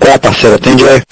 Qual parceiro atende aí?